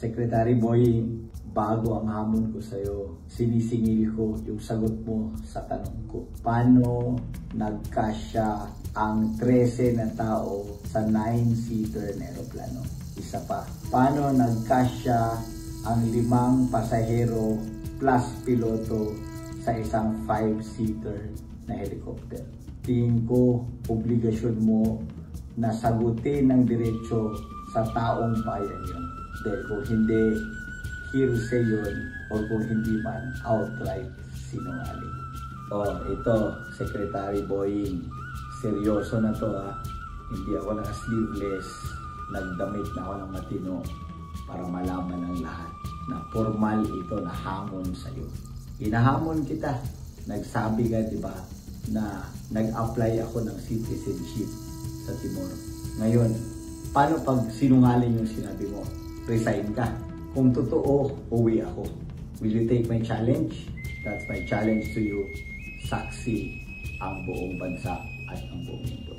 Secretary Boying, bago ang hamon ko sa'yo, sinisingil ko yung sagot mo sa tanong ko. Paano nagkasya ang 13 na tao sa 9-seater na aeroplano? Isa pa, paano nagkasya ang limang pasahero plus piloto sa isang 5-seater na helicopter? Tingin ko, obligasyon mo na sagutin ng diretsyo sa taong bayan yun. Dahil kung hindi hearsay yun o kung hindi man outright sinungaling. Oh, ito, Secretary Boying. Seryoso na to ha. Hindi ako naka-sleeveless. Nagdamit na ako ng matino para malaman ng lahat na formal ito na hamon sa'yo. Inahamon kita. Nagsabi ka, di ba, na nag-apply ako ng citizenship sa Timor. Ngayon, paano pag sinungaling yung sinabi mo? Resign ka. Kung totoo, uwi ako. Will you take my challenge? That's my challenge to you. Saksi ang buong bansa at ang buong mundo.